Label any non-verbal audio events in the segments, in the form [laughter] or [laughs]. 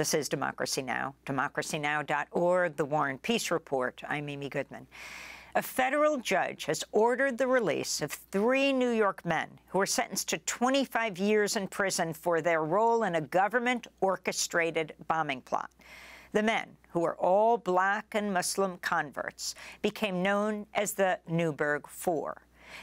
This is Democracy Now!, democracynow.org, The War and Peace Report. I'm Amy Goodman. A federal judge has ordered the release of three New York men who were sentenced to 25 years in prison for their role in a government-orchestrated bombing plot. The men, who were all black and Muslim converts, became known as the Newburgh Four.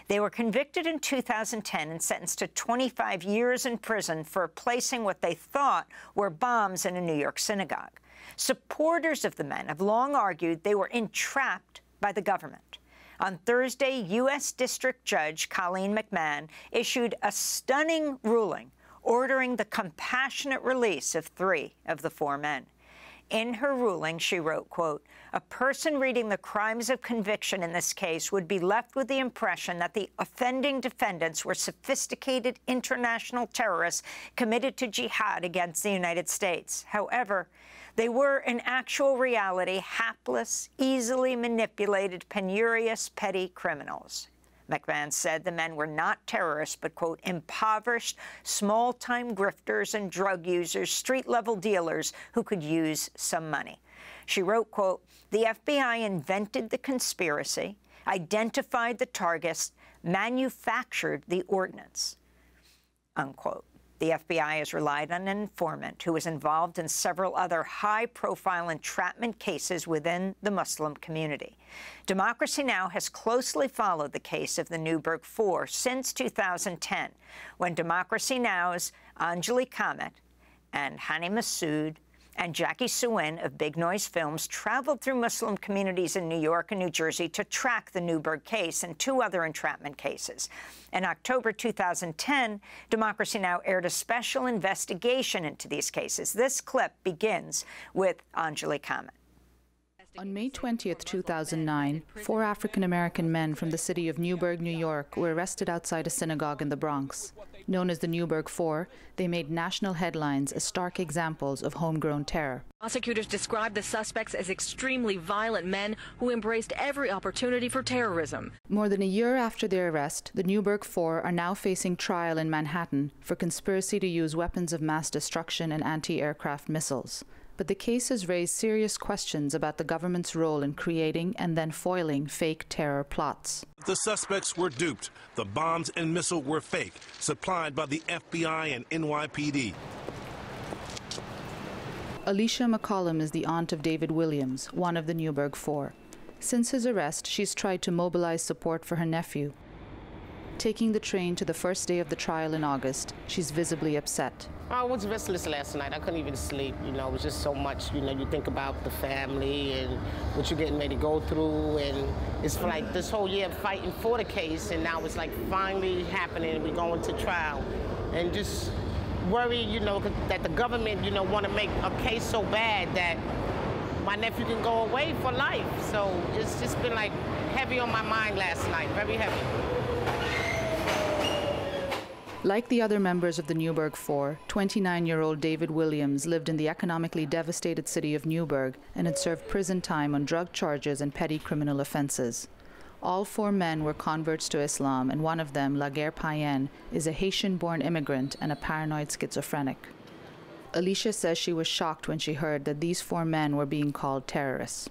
They were convicted in 2010 and sentenced to 25 years in prison for placing what they thought were bombs in a New York synagogue. Supporters of the men have long argued they were entrapped by the government. On Thursday, U.S. District Judge Colleen McMahon issued a stunning ruling ordering the compassionate release of three of the four men. In her ruling, she wrote, quote, a person reading the crimes of conviction in this case would be left with the impression that the offending defendants were sophisticated international terrorists committed to jihad against the United States. However, they were, in actual reality, hapless, easily manipulated, penurious, petty criminals. McMahon said the men were not terrorists, but, quote, impoverished, small-time grifters and drug users, street-level dealers who could use some money. She wrote, quote, the FBI invented the conspiracy, identified the targets, manufactured the ordnance, unquote. The FBI has relied on an informant who was involved in several other high-profile entrapment cases within the Muslim community. Democracy Now! has closely followed the case of the Newburgh Four since 2010, when Democracy Now!'s Anjali Kamat and Hany Massoud and Jackie Suen of Big Noise Films traveled through Muslim communities in New York and New Jersey to track the Newburgh case and two other entrapment cases. In October 2010, Democracy Now! aired a special investigation into these cases. This clip begins with Anjali Kamat. On May 20, 2009, four African American men from the city of Newburgh, New York, were arrested outside a synagogue in the Bronx. Known as the Newburgh Four, they made national headlines as stark examples of homegrown terror. Prosecutors described the suspects as extremely violent men who embraced every opportunity for terrorism. More than a year after their arrest, the Newburgh Four are now facing trial in Manhattan for conspiracy to use weapons of mass destruction and anti aircraft missiles but the case has raised serious questions about the government's role in creating and then foiling fake terror plots. The suspects were duped. The bombs and missile were fake, supplied by the FBI and NYPD. Alicia McCollum is the aunt of David Williams, one of the Newburgh Four. Since his arrest, she's tried to mobilize support for her nephew. Taking the train to the first day of the trial in August, she's visibly upset. I was restless last night. I couldn't even sleep. You know, it was just so much. You know, you think about the family and what you're getting ready to go through, and it's like this whole year fighting for the case, and now it's like finally happening. We're going to trial, and just worry, you know, that the government, you know, want to make a case so bad that my nephew can go away for life. So it's just been like heavy on my mind last night, very heavy. Like the other members of the Newburgh Four, 29-year-old David Williams lived in the economically devastated city of Newburgh and had served prison time on drug charges and petty criminal offenses. All four men were converts to Islam, and one of them, Laguerre Payen, is a Haitian-born immigrant and a paranoid schizophrenic. Alicia says she was shocked when she heard that these four men were being called terrorists.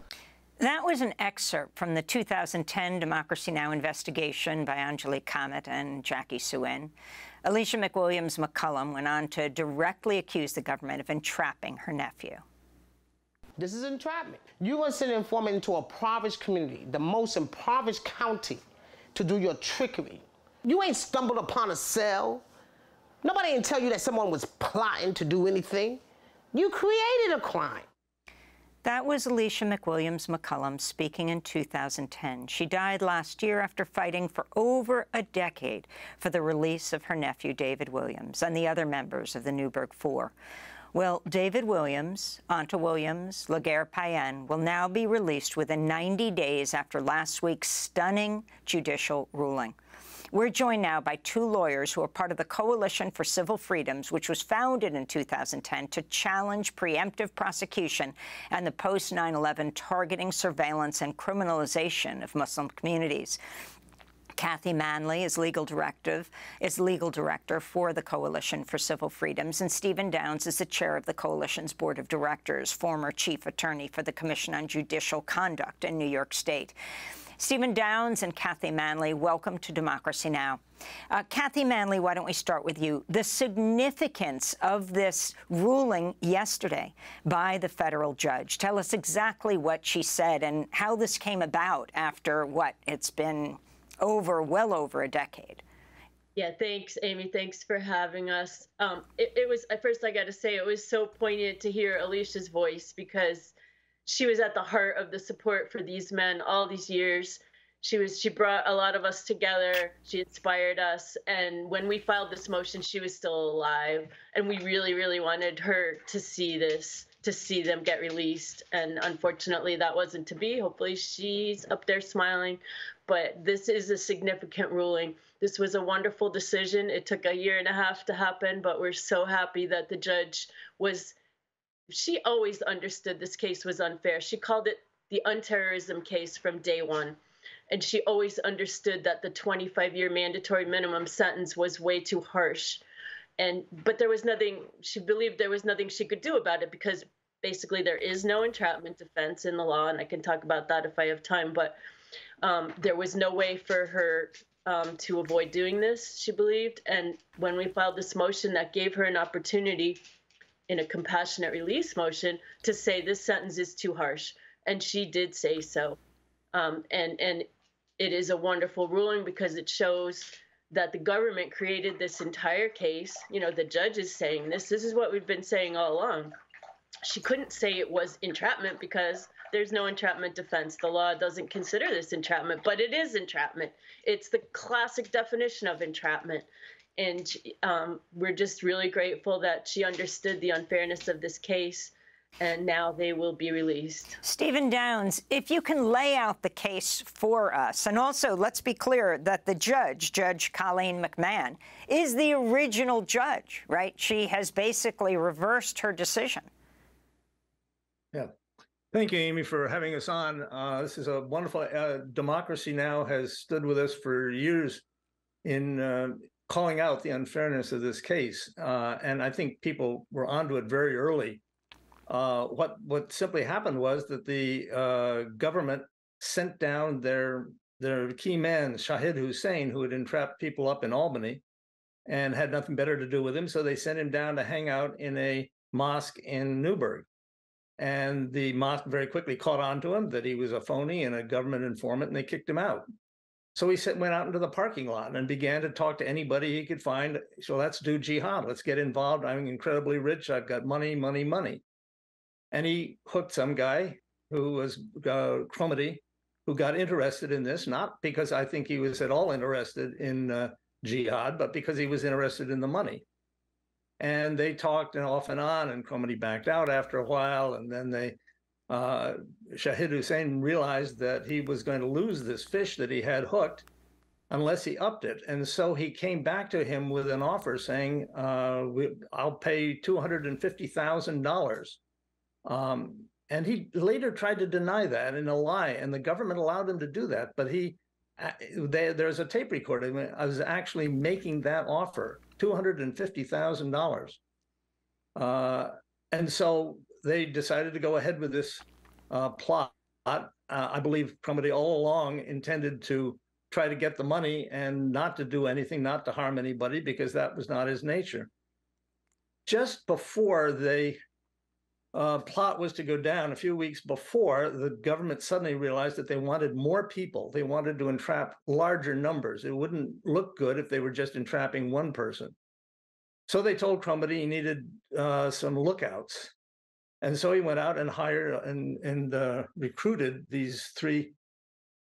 That was an excerpt from the 2010 Democracy Now! investigation by Anjali Kamat and Jackie Suen. Alicia McWilliams McCollum went on to directly accuse the government of entrapping her nephew. This is entrapment. You want to send an informant into a impoverished community, the most impoverished county, to do your trickery. You ain't stumbled upon a cell. Nobody didn't tell you that someone was plotting to do anything. You created a crime. That was Alicia McWilliams McCollum speaking in 2010. She died last year after fighting for over a decade for the release of her nephew, David Williams, and the other members of the Newburgh Four. Well, David Williams, Onta Williams, Laguerre Payen will now be released within 90 days after last week's stunning judicial ruling. We're joined now by two lawyers who are part of the Coalition for Civil Freedoms, which was founded in 2010 to challenge preemptive prosecution and the post-9-11 targeting, surveillance, and criminalization of Muslim communities. Kathy Manley is legal directive is legal director for the Coalition for Civil Freedoms, and Stephen Downs is the chair of the coalition's board of directors, former chief attorney for the Commission on Judicial Conduct in New York State. Stephen Downs and Kathy Manley, welcome to Democracy Now! Uh, Kathy Manley, why don't we start with you? The significance of this ruling yesterday by the federal judge. Tell us exactly what she said and how this came about after what? It's been over, well over a decade. Yeah, thanks, Amy. Thanks for having us. Um, it, it was, at first, I got to say, it was so poignant to hear Alicia's voice because she was at the heart of the support for these men all these years. She was she brought a lot of us together. She inspired us, and when we filed this motion, she was still alive, and we really, really wanted her to see this, to see them get released. And unfortunately, that wasn't to be. Hopefully, she's up there smiling, but this is a significant ruling. This was a wonderful decision. It took a year and a half to happen, but we're so happy that the judge was she always understood this case was unfair. She called it the unterrorism case from day one. And she always understood that the 25 year mandatory minimum sentence was way too harsh. And but there was nothing she believed there was nothing she could do about it because basically there is no entrapment defense in the law, and I can talk about that if I have time. But um, there was no way for her um, to avoid doing this, she believed. And when we filed this motion, that gave her an opportunity in a compassionate release motion to say this sentence is too harsh, and she did say so. Um, and and it is a wonderful ruling because it shows that the government created this entire case. You know, the judge is saying this. This is what we've been saying all along. She couldn't say it was entrapment because there's no entrapment defense. The law doesn't consider this entrapment, but it is entrapment. It's the classic definition of entrapment and um, we're just really grateful that she understood the unfairness of this case and now they will be released. Stephen Downs, if you can lay out the case for us, and also let's be clear that the judge, Judge Colleen McMahon, is the original judge, right? She has basically reversed her decision. Yeah. Thank you, Amy, for having us on. Uh, this is a wonderful uh, democracy now has stood with us for years in uh, calling out the unfairness of this case, uh, and I think people were onto it very early. Uh, what what simply happened was that the uh, government sent down their their key man Shahid Hussein, who had entrapped people up in Albany, and had nothing better to do with him, so they sent him down to hang out in a mosque in Newburgh. And the mosque very quickly caught on to him that he was a phony and a government informant, and they kicked him out. So he went out into the parking lot and began to talk to anybody he could find. So let's do jihad. Let's get involved. I'm incredibly rich. I've got money, money, money. And he hooked some guy who was uh, Cromitie, who got interested in this, not because I think he was at all interested in uh, jihad, but because he was interested in the money. And they talked and off and on, and Cromitie backed out after a while, and then they uh, Shahid Hussein realized that he was going to lose this fish that he had hooked unless he upped it. And so he came back to him with an offer saying, uh, we, I'll pay $250,000. Um, and he later tried to deny that in a lie, and the government allowed him to do that. But he, uh, they, there's a tape recording. I was actually making that offer, $250,000. Uh, and so they decided to go ahead with this uh, plot. Uh, I believe Cromitie all along intended to try to get the money and not to do anything, not to harm anybody, because that was not his nature. Just before the uh, plot was to go down, a few weeks before, the government suddenly realized that they wanted more people. They wanted to entrap larger numbers. It wouldn't look good if they were just entrapping one person. So they told Cromitie he needed uh, some lookouts. And so he went out and hired and and uh, recruited these three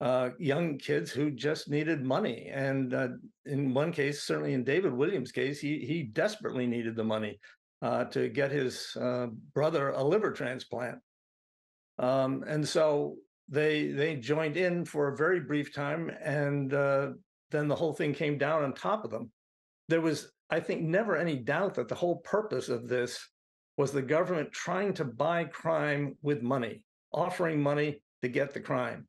uh, young kids who just needed money. And uh, in one case, certainly in David Williams' case, he he desperately needed the money uh, to get his uh, brother a liver transplant. Um, and so they they joined in for a very brief time, and uh, then the whole thing came down on top of them. There was, I think, never any doubt that the whole purpose of this was the government trying to buy crime with money, offering money to get the crime.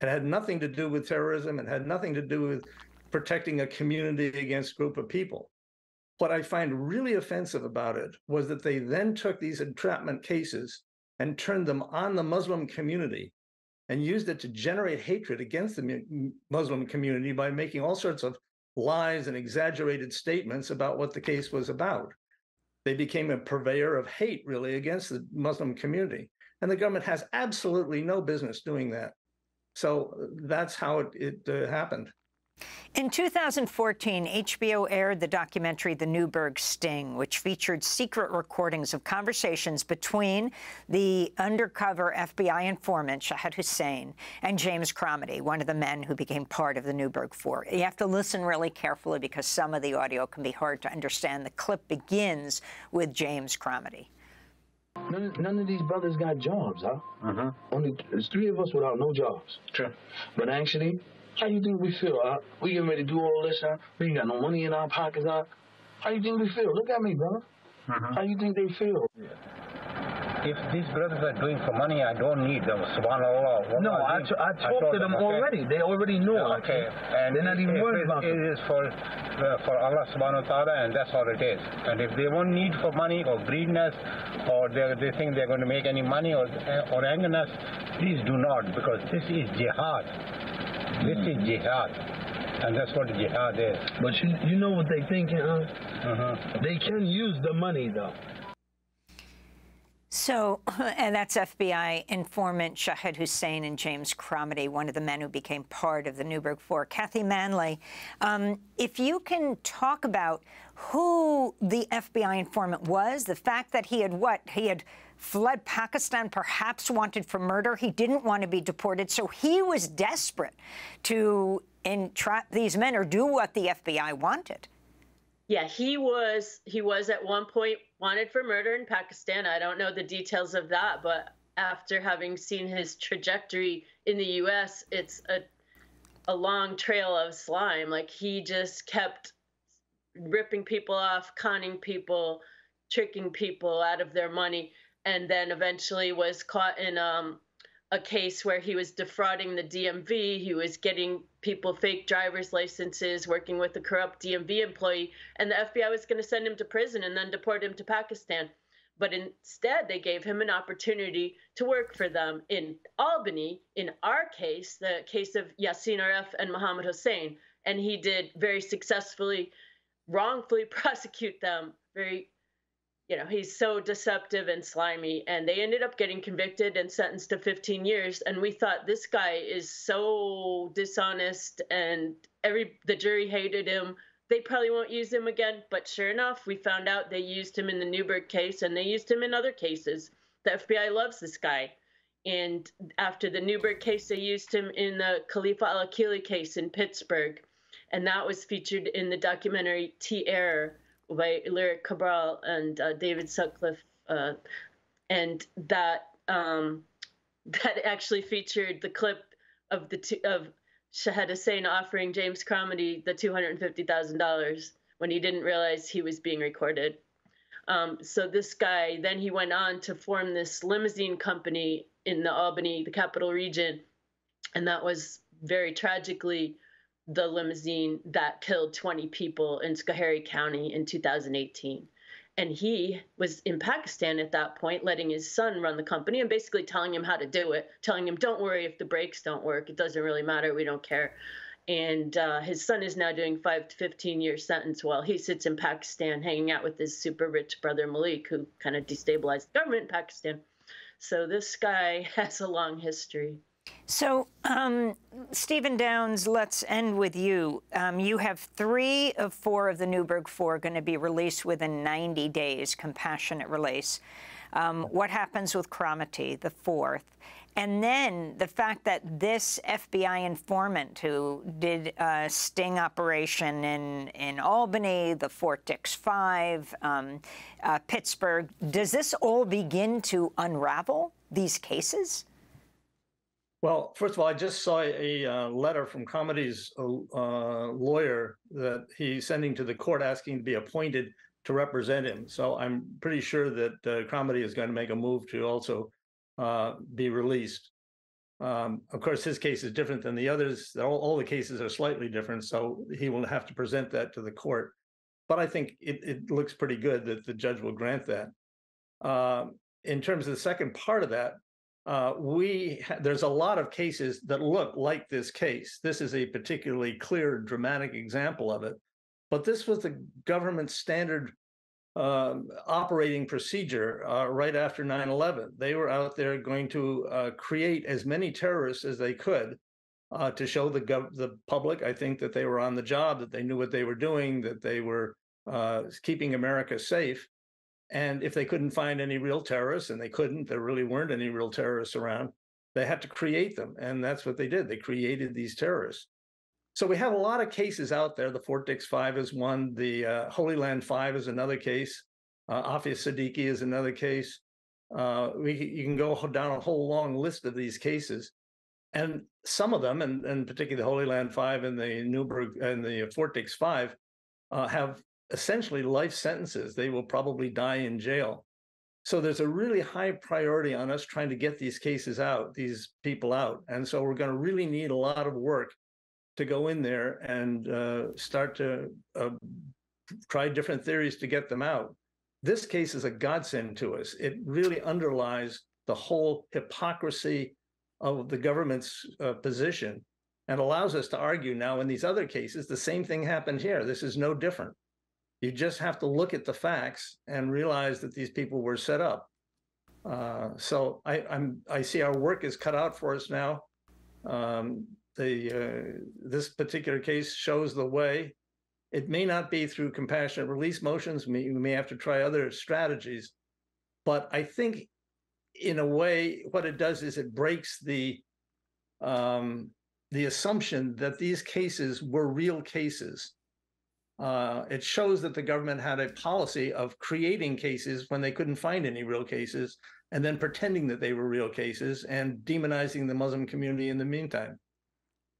It had nothing to do with terrorism. It had nothing to do with protecting a community against group of people. What I find really offensive about it was that they then took these entrapment cases and turned them on the Muslim community and used it to generate hatred against the Muslim community by making all sorts of lies and exaggerated statements about what the case was about. They became a purveyor of hate, really, against the Muslim community. And the government has absolutely no business doing that. So that's how it, it uh, happened. In 2014, HBO aired the documentary The Newburgh Sting, which featured secret recordings of conversations between the undercover FBI informant, Shahid Hussein, and James Cromitie, one of the men who became part of the Newburgh Four. You have to listen really carefully because some of the audio can be hard to understand. The clip begins with James Cromitie. None, none of these brothers got jobs, huh? Uh-huh. Only there's three of us without no jobs. True. But actually, how you think we feel? Huh? We getting ready to do all this, huh? We ain't got no money in our pockets, huh? How you think we feel? Look at me, brother. Uh-huh. How you think they feel? If these brothers are doing for money, I don't need them. Subhanallah. What no, I, talked to them, okay? already. They already know. Okay, and they're not even worried about it it. is for uh, for Allah Subhanahu wa Taala, and that's all it is. And if they won't need for money or greediness, or they they think they're going to make any money or or angerness, please do not, because this is jihad. This is jihad. And that's what jihad is. But you, you know what they thinking, huh? Uh-huh. They can use the money, though. So, [laughs] and that's FBI informant Shahid Hussein and James Cromitie, one of the men who became part of the Newburgh Four. Kathy Manley, um, if you can talk about who the FBI informant was, the fact that he had what? He had fled Pakistan, perhaps wanted for murder. He didn't want to be deported, so he was desperate to entrap these men or do what the FBI wanted. Yeah, he was he was at one point wanted for murder in Pakistan. I don't know the details of that, but after having seen his trajectory in the US, it's a a long trail of slime. Like he just kept ripping people off, conning people, tricking people out of their money, and then eventually was caught in um, a case where he was defrauding the DMV. He was getting people fake driver's licenses, working with a corrupt DMV employee, and the FBI was going to send him to prison and then deport him to Pakistan. But instead, they gave him an opportunity to work for them in Albany, in our case, the case of Yasin Aref and Mohammed Hussein. And he did very successfully wrongfully [laughs] prosecute them very you know, he's so deceptive and slimy. And they ended up getting convicted and sentenced to 15 years. And we thought this guy is so dishonest and every the jury hated him. They probably won't use him again. But sure enough, we found out they used him in the Newburgh case and they used him in other cases. The FBI loves this guy. And after the Newburgh case, they used him in the Khalifa al Akili case in Pittsburgh. And that was featured in the documentary T Error by Lyric Cabral and uh, David Sutcliffe, uh, and that um, [laughs] that actually featured the clip of the two, of Shahid Hussein offering James Cromitie the two hundred and fifty thousand dollars when he didn't realize he was being recorded. Um, so this guy then he went on to form this limousine company in the Albany, the capital region, and that was very tragically the limousine that killed 20 people in Schoharie County in 2018. And he was in Pakistan at that point, letting his son run the company and basically telling him how to do it, telling him, don't worry if the brakes don't work. It doesn't really matter. We don't care. And uh, his son is now doing five to 15 year sentence while he sits in Pakistan hanging out with his super rich brother Malik, who kind of destabilized the government in Pakistan. So this guy [laughs] has a long history. So, um, Stephen Downs, let's end with you. Um, you have three of four of the Newburgh Four going to be released within 90 days, compassionate release. Um, what happens with Cromitie, the fourth? And then the fact that this FBI informant who did a sting operation in, in Albany, the Fort Dix Five, um, uh, Pittsburgh, does this all begin to unravel these cases? Well, first of all, I just saw a uh, letter from Cromitie's uh, lawyer that he's sending to the court asking to be appointed to represent him. So I'm pretty sure that uh, Cromitie is going to make a move to also uh, be released. Um, of course, his case is different than the others. All, all, the cases are slightly different, so he will have to present that to the court. But I think it, it looks pretty good that the judge will grant that. Uh, in terms of the second part of that, uh, we there's a lot of cases that look like this case. This is a particularly clear, dramatic example of it. But this was the government standard uh, operating procedure uh, right after 9/11. They were out there going to uh, create as many terrorists as they could uh, to show the gov- the public, I think, that they were on the job, that they knew what they were doing, that they were uh, keeping America safe. And if they couldn't find any real terrorists, and they couldn't, there really weren't any real terrorists around, they had to create them. And that's what they did. They created these terrorists. So we have a lot of cases out there. The Fort Dix Five is one. The uh, Holy Land Five is another case. Uh, Aafia Siddiqui is another case. Uh, we, you can go down a whole long list of these cases. And some of them, and, and particularly the Holy Land Five and the Newburgh and the Fort Dix Five, uh, have essentially life sentences. They will probably die in jail. So there's a really high priority on us trying to get these cases out, these people out. And so we're going to really need a lot of work to go in there and uh, start to uh, try different theories to get them out. This case is a godsend to us. It really underlies the whole hypocrisy of the government's uh, position and allows us to argue now in these other cases the same thing happened here. This is no different. You just have to look at the facts and realize that these people were set up. Uh, so I, am I see our work is cut out for us now. Um, the uh, this particular case shows the way. It may not be through compassionate release motions. We, may have to try other strategies, but I think, in a way, what it does is it breaks the um, the assumption that these cases were real cases uh, it shows that the government had a policy of creating cases when they couldn't find any real cases and then pretending that they were real cases and demonizing the Muslim community in the meantime.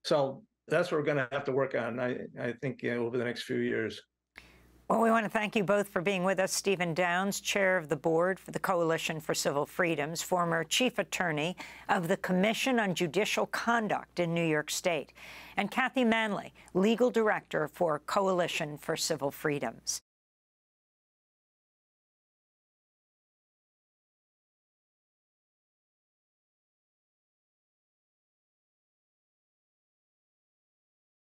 So that's what we're going to have to work on, I, I think, you know, over the next few years. Well, we want to thank you both for being with us. Stephen Downs, chair of the board for the Coalition for Civil Freedoms, former chief attorney of the Commission on Judicial Conduct in New York State, and Kathy Manley, legal director for Coalition for Civil Freedoms.